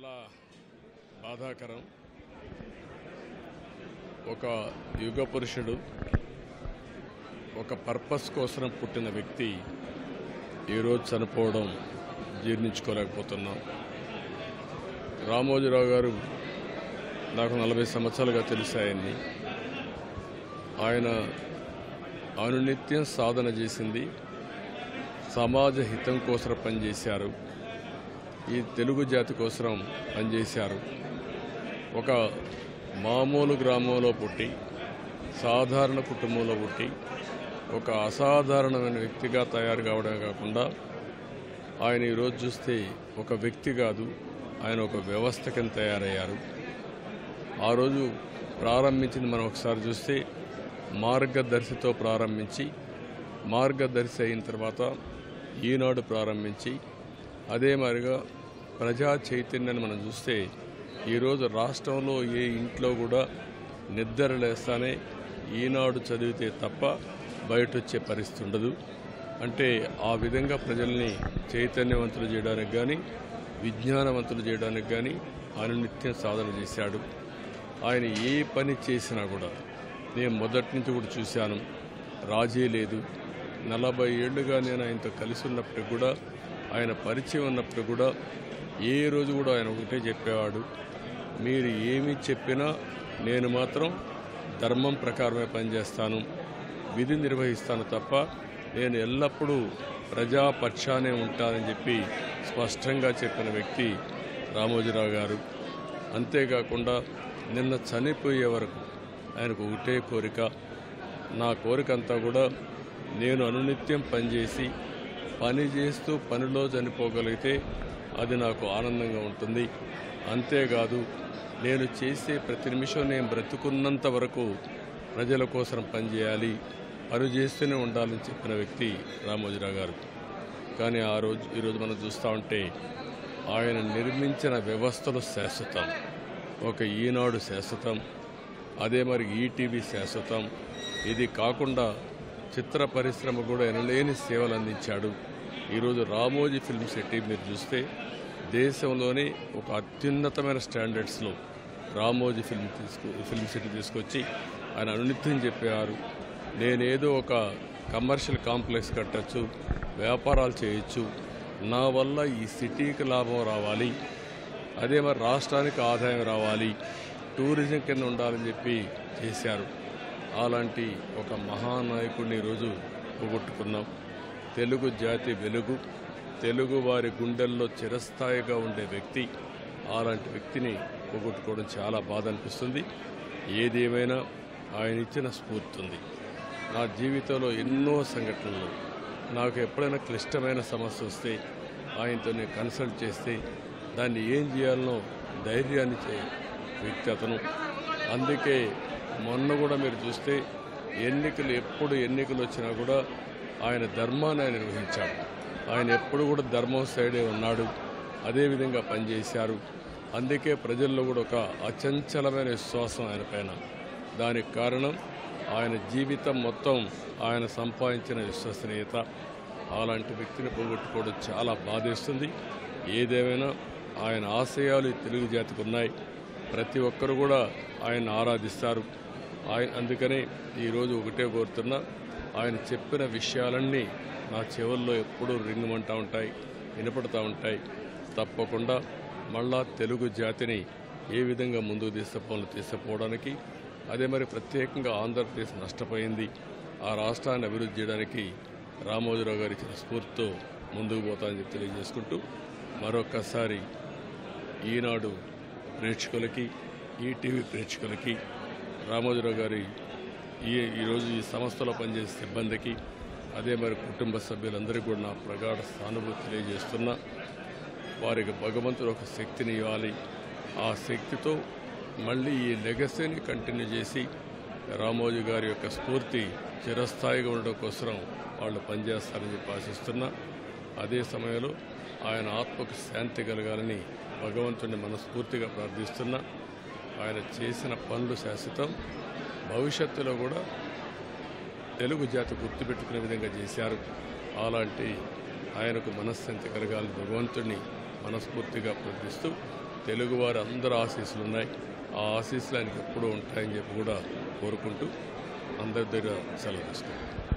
చాలా బాధాకరం. ఒక యుగ పురుషుడు ఒక పర్పస్ కోసం పుట్టిన వ్యక్తి ఈరోజు చనిపోవడం జీర్ణించుకోలేకపోతున్నాం. రామోజీరావు గారు నాకు నలభై సంవత్సరాలుగా తెలిసాయని ఆయన అనునిత్యం సాధన చేసింది సమాజ హితం కోసం పనిచేశారు. ఈ తెలుగు జాతి కోసం పనిచేశారు. ఒక మామూలు గ్రామంలో పుట్టి సాధారణ కుటుంబంలో పుట్టి ఒక అసాధారణమైన వ్యక్తిగా తయారు కావడమే కాకుండా ఆయన ఈరోజు చూస్తే ఒక వ్యక్తి కాదు ఆయన ఒక వ్యవస్థ కింద తయారయ్యారు. ఆ రోజు ప్రారంభించింది మనం ఒకసారి చూస్తే మార్గదర్శితో ప్రారంభించి మార్గదర్శి అయిన తర్వాత ఈనాడు ప్రారంభించి అదే మాదిరిగా ప్రజా చైతన్యాన్ని మనం చూస్తే ఈరోజు రాష్ట్రంలో ఏ ఇంట్లో కూడా నిద్ర లేస్తానే ఈనాడు చదివితే తప్ప బయట వచ్చే పరిస్థితి ఉండదు. అంటే ఆ విధంగా ప్రజల్ని చైతన్యవంతులు చేయడానికి కానీ విజ్ఞానవంతులు చేయడానికి కానీ ఆయన నిత్యం సాధన చేశాడు. ఆయన ఏ పని చేసినా కూడా నేను మొదటి నుంచి కూడా చూశాను. రాజీ లేదు. నలభై ఏళ్ళుగా నేను ఆయనతో కలిసి ఉన్నప్పటికి కూడా ఆయన పరిచయం ఉన్నప్పుడు కూడా ఏ రోజు కూడా ఆయన ఒకటే చెప్పేవాడు. మీరు ఏమి చెప్పినా నేను మాత్రం ధర్మం ప్రకారమే పనిచేస్తాను. విధి నిర్వహిస్తాను తప్ప నేను ఎల్లప్పుడూ ప్రజాపక్షానే ఉంటానని చెప్పి స్పష్టంగా చెప్పిన వ్యక్తి రామోజీరావు గారు. అంతేకాకుండా నిన్న చనిపోయే వరకు ఆయనకు ఒకటే కోరిక. నా కోరిక అంతా కూడా నేను అనునిత్యం పనిచేసి పని చేస్తూ పనిలో చనిపోగలిగితే అది నాకు ఆనందంగా ఉంటుంది. అంతేకాదు నేను చేసే ప్రతి నిమిషం నేను బ్రతుకున్నంత వరకు ప్రజల కోసం పనిచేయాలి పని చేస్తూనే ఉండాలని చెప్పిన వ్యక్తి రామోజీరావు గారు. కానీ ఆ రోజు ఈరోజు మనం చూస్తూ ఉంటే ఆయన నిర్మించిన వ్యవస్థలు శాశ్వతం. ఒక ఈనాడు శాశ్వతం. అదే మరి ఈటీవీ శాశ్వతం. ఇది కాకుండా చిత్ర పరిశ్రమ కూడా ఎనలేని సేవలు అందించాడు. ఈరోజు రామోజీ ఫిల్మ్ సిటీ మీరు చూస్తే దేశంలోనే ఒక అత్యున్నతమైన స్టాండర్డ్స్లో రామోజీ ఫిల్మ్ తీసుకు ఫిల్మ్ సిటీ తీసుకొచ్చి ఆయన అనునిత్యం చెప్పేవారు నేనేదో ఒక కమర్షియల్ కాంప్లెక్స్ కట్టచ్చు వ్యాపారాలు చేయొచ్చు నా వల్ల ఈ సిటీకి లాభం రావాలి అదే మరి రాష్ట్రానికి ఆదాయం రావాలి టూరిజం కింద ఉండాలని చెప్పి చేశారు. అలాంటి ఒక మహానాయకుడిని ఈరోజు పోగొట్టుకున్నాం. తెలుగు జాతి వెలుగు తెలుగు వారి గుండెల్లో చిరస్థాయిగా ఉండే వ్యక్తి అలాంటి వ్యక్తిని పోగొట్టుకోవడం చాలా బాధ అనిపిస్తుంది. ఏదేమైనా ఆయన ఇచ్చిన స్ఫూర్తి ఉంది. నా జీవితంలో ఎన్నో సంఘటనలు. నాకు ఎప్పుడైనా క్లిష్టమైన సమస్య వస్తే ఆయనతో నేను కన్సల్ట్ చేస్తే దాన్ని ఏం చేయాలనో ధైర్యాన్ని చే వ్యక్తి అతను. అందుకే మొన్న కూడా మీరు చూస్తే ఎన్నికలు ఎప్పుడు ఎన్నికలు వచ్చినా కూడా ఆయన ధర్మాన్ని ఆయన నిర్వహించాడు. ఆయన ఎప్పుడు కూడా ధర్మం సైడే ఉన్నాడు. అదేవిధంగా పనిచేశారు. అందుకే ప్రజల్లో కూడా ఒక అచంచలమైన విశ్వాసం ఆయన పైన. దానికి కారణం ఆయన జీవితం మొత్తం ఆయన సంపాదించిన విశ్వసనీయత. అలాంటి వ్యక్తిని పోగొట్టుకోవడం చాలా బాధేస్తుంది. ఏదేమైనా ఆయన ఆశయాలు తెలుగు జాతికి ఉన్నాయి. ప్రతి ఒక్కరు కూడా ఆయన ఆరాధిస్తారు. ఆయన అందుకనే ఈరోజు ఒకటే కోరుతున్నా ఆయన చెప్పిన విషయాలన్నీ నా చెవుల్లో ఎప్పుడూ రింగుమంటూ ఉంటాయి వినపడుతూ ఉంటాయి. తప్పకుండా మళ్ళా తెలుగు జాతిని ఏ విధంగా ముందుకు తీసుకుపోవాలో తీసుకుపోవడానికి అదే మరి ప్రత్యేకంగా ఆంధ్రప్రదేశ్ నష్టపోయింది ఆ రాష్ట్రాన్ని అభివృద్ధి చేయడానికి రామోజీరావు గారు ఇచ్చిన స్ఫూర్తితో ముందుకు పోతానని చెప్పి తెలియజేసుకుంటూ మరొక్కసారి ఈనాడు ప్రేక్షకులకి ఈటీవీ ప్రేక్షకులకి రామోజీరావు గారి ఈ ఈరోజు ఈ సంస్థలో పనిచేసే సిబ్బందికి అదే మరి కుటుంబ సభ్యులందరికీ కూడా నా ప్రగాఢ సానుభూతి తెలియజేస్తున్నా. వారికి భగవంతుడు ఒక శక్తిని ఇవ్వాలి. ఆ శక్తితో మళ్ళీ ఈ లెగసీని కంటిన్యూ చేసి రామోజీ గారి యొక్క స్ఫూర్తి చిరస్థాయిగా ఉండడం కోసం వాళ్ళు పనిచేస్తారని చెప్పి ఆశిస్తున్నా. అదే సమయంలో ఆయన ఆత్మకు శాంతి కలగాలని భగవంతుని మనస్ఫూర్తిగా ప్రార్థిస్తున్నా. ఆయన చేసిన పనులు శాశ్వతం. భవిష్యత్తులో కూడా తెలుగు జాతి గుర్తుపెట్టుకునే విధంగా చేశారు. అలాంటి ఆయనకు మనశ్శాంతి కలగాలని భగవంతుడిని మనస్ఫూర్తిగా ప్రార్థిస్తూ తెలుగువారు అందరి ఆశీస్సులు ఉన్నాయి. ఆ ఆశీస్సులు ఆయనకి ఎప్పుడూ ఉంటాయని చెప్పి కూడా కోరుకుంటూ అందరి దగ్గర సెలవు తీసుకుంటాం